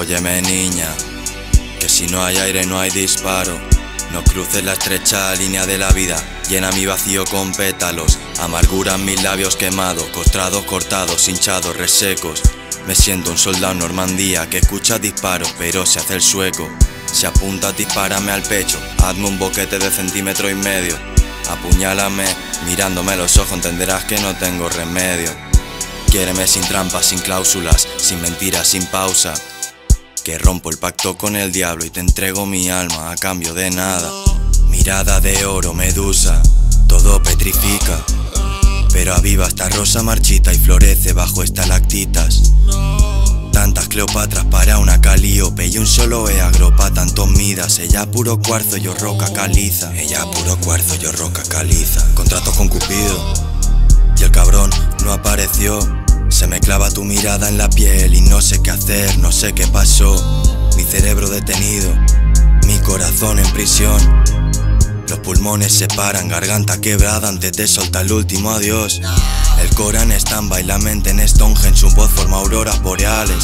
Óyeme niña, que si no hay aire no hay disparo. No cruces la estrecha línea de la vida, llena mi vacío con pétalos. Amarguran mis labios quemados, costrados, cortados, hinchados, resecos. Me siento un soldado en Normandía que escucha disparos, pero se hace el sueco. Se apunta, dispárame al pecho, hazme un boquete de centímetro y medio. Apuñálame, mirándome los ojos, entenderás que no tengo remedio. Quiéreme sin trampas, sin cláusulas, sin mentiras, sin pausa. Que rompo el pacto con el diablo y te entrego mi alma a cambio de nada. Mirada de oro, medusa, todo petrifica. Pero aviva esta rosa marchita y florece bajo estalactitas. Tantas Cleopatras para una calíope y un solo agropa tantos midas. Ella puro cuarzo, yo roca caliza. Ella puro cuarzo, yo roca caliza. Contrato con Cupido y el cabrón no apareció. Se me clava tu mirada en la piel y no sé qué hacer, no sé qué pasó. Mi cerebro detenido, mi corazón en prisión. Los pulmones se paran, garganta quebrada antes de soltar el último adiós. El Corán stand y la mente en Stonehenge, su voz forma auroras boreales.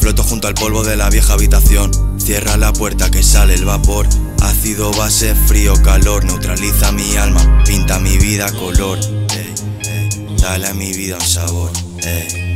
Floto junto al polvo de la vieja habitación, cierra la puerta que sale el vapor. Ácido, base, frío, calor, neutraliza mi alma, pinta mi vida color. dale a mi vida un sabor. Dale